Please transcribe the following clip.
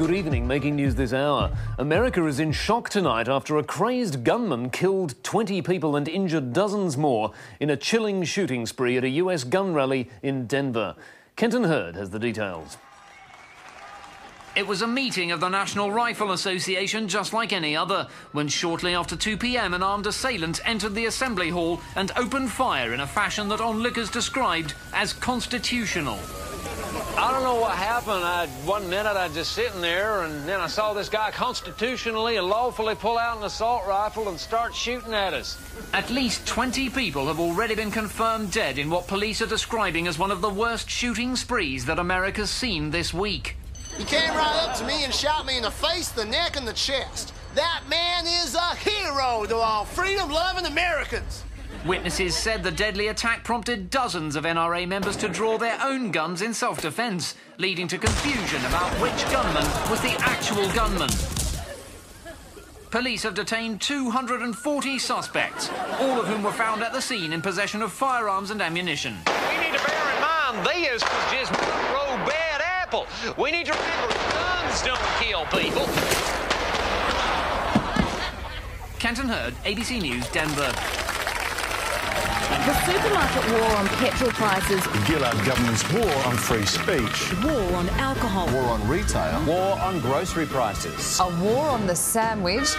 Good evening. Making news this hour. America is in shock tonight after a crazed gunman killed 20 people and injured dozens more in a chilling shooting spree at a US gun rally in Denver. Kenton Hurd has the details. It was a meeting of the National Rifle Association just like any other, when shortly after 2 pm an armed assailant entered the assembly hall and opened fire in a fashion that onlookers described as constitutional. I don't know what happened. I, one minute I was just sitting there, and then I saw this guy constitutionally and lawfully pull out an assault rifle and start shooting at us. At least 20 people have already been confirmed dead in what police are describing as one of the worst shooting sprees that America's seen this week. He came right up to me and shot me in the face, the neck, and the chest. That man is a hero to all freedom-loving Americans. Witnesses said the deadly attack prompted dozens of NRA members to draw their own guns in self-defense, leading to confusion about which gunman was the actual gunman. Police have detained 240 suspects, all of whom were found at the scene in possession of firearms and ammunition. We need to bear in mind this was just one bad apple. We need to remember guns don't kill people. Kenton Hurd, ABC News, Denver. The supermarket war on petrol prices, The Gillard government's war on free speech. war on alcohol, War on retail. War on grocery prices. A war on the sandwich.